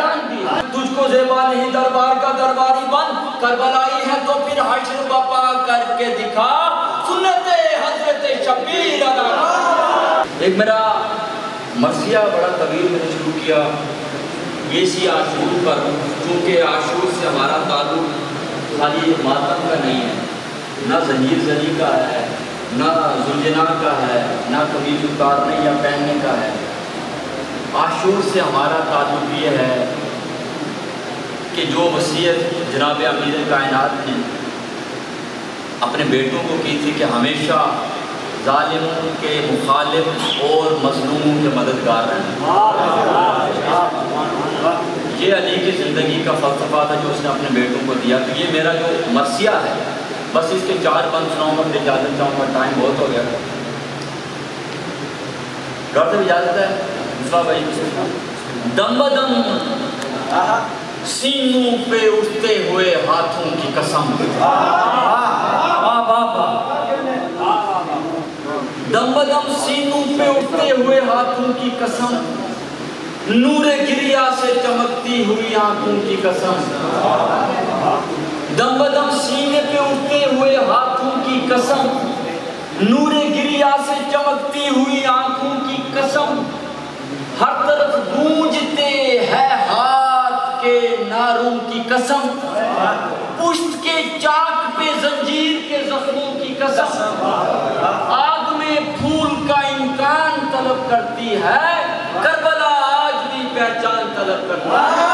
پہچان دی۔ تجھ کو زیبا نہیں، دربار کا درباری بن کربلائی ہے تو پھر حشر بپا کر کے دکھا۔ سنت حضرت شبیر ادا ایک میرا، مرثیہ بڑا طویل میں نے شروع کیا۔ یہ سی عاشور پر چونکہ عاشور سے ہمارا تعلق خالی ماتم کا نہیں ہے۔ نہ زنجیر زنی کا ہے، نہ زلجنا کا ہے، نہ قمیض اتارنے یا پہننے کا ہے۔ عاشور سے ہمارا تعلق یہ ہے کہ جو وصیت جناب امیر کائنات نے اپنے بیٹوں کو کی تھی کہ ہمیشہ ظالموں کے مخالف اور مظلوموں کے مددگار رہیں۔ یہ علی کی زندگی کا فلسفہ تھا جو اس نے اپنے بیٹوں کو دیا۔ تو یہ میرا جو مرثیہ ہے، بس اس کے چار بند سناؤں گا اجازت چاہوں گا، ٹائم بہت ہو گیا۔ ڈاکٹر صاحب، اجازت ہے؟ دم بدم سینوں پہ اٹھتے ہوئے ہاتھوں کی قسم دم بدم سینوں پہ اٹھتے ہوئے ہاتھوں کی قسم نور گریا سے چمکتی ہوئی آنکھوں کی قسم دم بدم سینے پہ اٹھتے ہوئے ہاتھوں کی قسم نور گریا سے چمکتی ہوئی آنکھوں کی قسم ہر طرف گونجتے ہیں ہاتھ کے ناروں کی قسم۔ پشت کے چاک پہ زنجیر کے زخموں کی قسم۔ آگ میں پھول کا امکان طلب کرتی ہے۔ کربلا آج بھی پہچان طلب کرتی ہے۔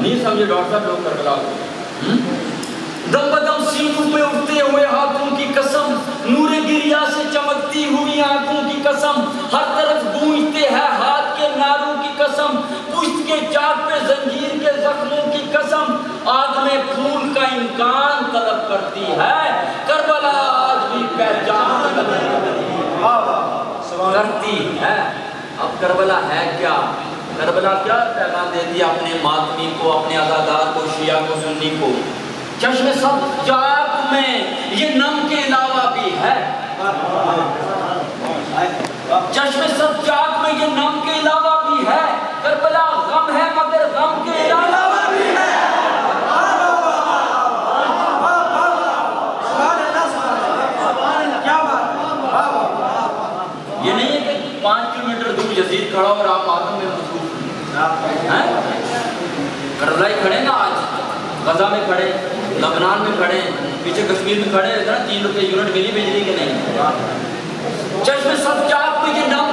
نہیں سمجھے ڈاکٹر صاحب، لوگ کربلا کو دم قسم، ہر طرف گونجتے ہیں، ہاتھ کے ناروں کی قسم، پشت کے چاک پہ زنجیر کے زخموں کی قسم۔ آگ میں پھول کا امکان طلب کرتی ہے۔ کربلا آج بھی پہچان کرتی ہے۔ اب کربلا ہے کیا؟ کربلا کیا پیغام دیتی ہے اپنے ماتمی کو، اپنے ازادار کو، شیعہ کو، سنی کو؟ چشم سب جاگ میں، یہ نم کے علاوہ بھی ہے۔ چشم سب میں یہ نم کے علاوہ بھی ہے۔ کربلا غم ہے مگر غم کے علاوہ بھی ہے۔ یہ نہیں ہے کہ پانچ کلومیٹر دور یزید کھڑا اور آپ ماتم میں مصروف کھڑے نا آج؟ غزہ میں کھڑے لبنان میں کھڑے پیچھے کشمیر میں کھڑے تین روپے یونٹ ملی بجلی کے نہیں۔ جشن سب چاک کو یہ نام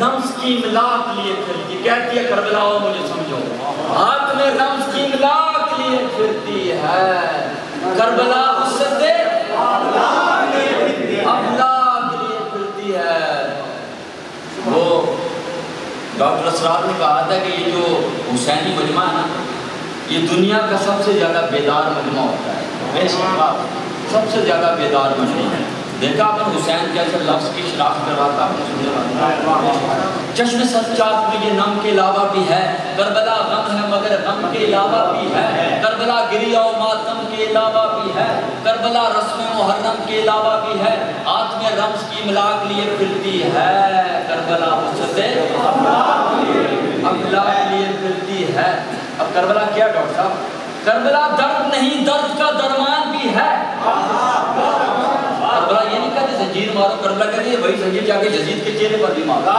رمز کی املاک لیے پھرتی کہتی ہے کربلا ہو مجھے سمجھو۔ ہاتھ میں رمز کی املاک لیے پھرتی ہے۔ کربلا اس سے افلاک لیے پھرتی ہے۔ وہ ڈاکٹر اسرار نے کہا تھا کہ یہ جو حسینی مجمع ہے نا، یہ دنیا کا سب سے زیادہ بیدار مجمع ہوتا ہے۔ بے شک بات سب سے زیادہ بیدار مجمع۔ ہے دیکھا آپ حسین کیسے لفظ کی شناخت کر رہا چشم سجاد میں یہ نم کے علاوہ بھی ہے، کربلا غم ہے مگر غم کے علاوہ بھی ہے۔ کربلا گریا و ماتم کے علاوہ بھی ہے۔ کربلا رسم محرم کے علاوہ بھی ہے۔ ہاتھ میں رمز کی ملاک لیے پھرتی ہے۔ کربلا حسد املاک لیے پھرتی ہے۔ اب کربلا کیا ڈاکٹر صاحب؟ کربلا درد نہیں، درد کا درمان بھی ہے کربلا یہ نہیں کہتے زنجیر مارو، کربلا کہتے ہیں وہی زنجیر جا کے یزید کے چہرے پر بھی مارو۔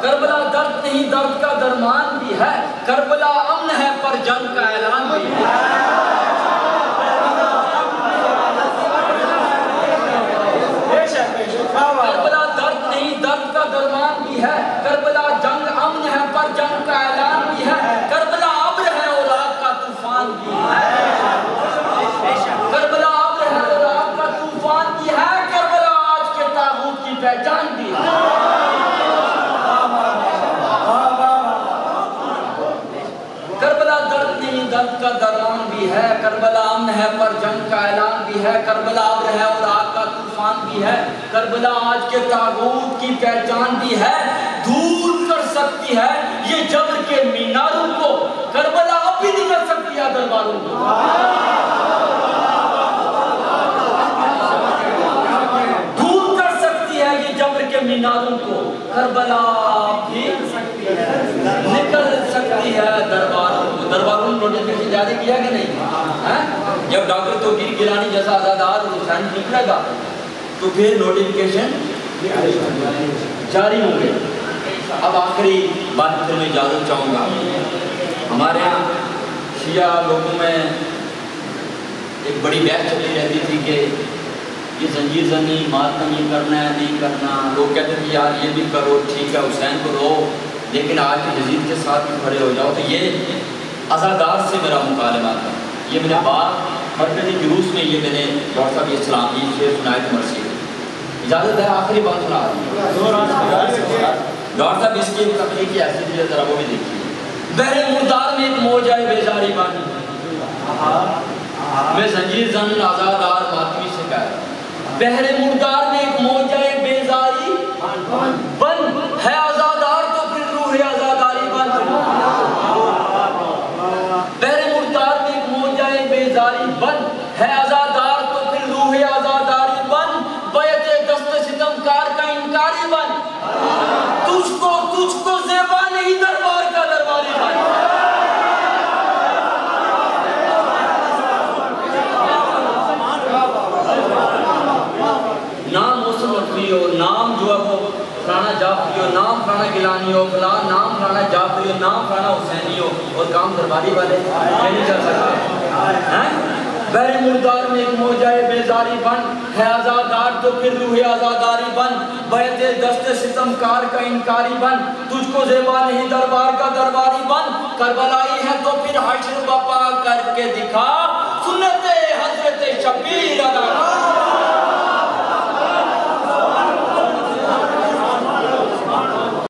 کربلا درد نہیں، درد کا درمان بھی ہے۔ کربلا امن ہے، پر جنگ کا اعلان بھی ہے۔ کربلا درد نہیں، درد کا درمان بھی ہے۔ کربلا جنگ پہچان بھی ہے کربلا درد نہیں، درد کا درمان بھی ہے۔ کربلا امن ہے، پر جنگ کا اعلان بھی ہے۔ کربلا ابر ہے اور آگ کا طوفان بھی ہے۔ کربلا آج کے تاغوت کی پہچان بھی ہے۔ دور کر سکتی ہے یہ جبر کے میناروں کو۔ کربلا اب بھی نہیں کر سکتی ہے درباروں کو دور کر سکتی ہے یہ جبر کے میناروں کو کربلا بھی نکل سکتی ہے درباروں کو۔ درباروں نے نوٹیفکیشن جاری کیا کہ نہیں؟ ہاں؟ جب ڈاکٹر توقیر گیلانی جیسا آزادار حسین نکلے گا، تو پھر نوٹیفکیشن جاری ہوں گے۔ اب آخری بات پھر میں اجازت چاہوں گا۔ ہمارے یہاں شیعہ لوگوں میں ایک بڑی بحث چلی رہتی تھی کہ یہ زنجیر زنی ماتم یہ کرنا ہے، نہیں کرنا۔ لوگ کہتے ہیں کہ یار یہ بھی کرو، ٹھیک ہے، حسین کو رو لیکن آج کے جزید کے ساتھ بھی کھڑے ہو جاؤ تو یہ ازادار سے میرا مکالمہ تھا۔ یہ میرے بعد مرکزی جلوس میں یہ میں نے ڈاکٹر صاحب یہ سلام کی شیر سنائے تھے مرسی اجازت ہے، آخری بات سنا ڈاکٹر صاحب، اس کی تخلیقی حیثیت ہے، ذرا وہ بھی دیکھیے۔ بحر مردار میں ایک موج آئے بیزاری بانی۔ میں زنجیر زن آزادار ماتمی سے کہہ کہا بحر مردار میں ایک موج بیزاری۔ بن، ہے آزادار تو پھر روح آزاداری بن۔ بحر مردار میں ایک موج بیزاری۔ بن، ہے آزادار تو پھر روح آزاداری بن۔ بیعت دست ستم کار کا انکاری بن۔ تجھ کو تجھ کو یو نام فلانا گلانی ہو فلا نام فلانا جعفری ہو نام فلانا حسینی ہو اور کام درباری والے نہیں چل سکتا بہر مردار میں ایک موجہ بیزاری بن، ہے آزادار تو پھر روح آزاداری بن بہتے دست ستم کار کا انکاری بن، تجھ کو زیبا نہیں دربار کا درباری بن، کربلائی ہے تو پھر حشر بپا کر کے دکھا، سنت حضرت شبیر ادا کر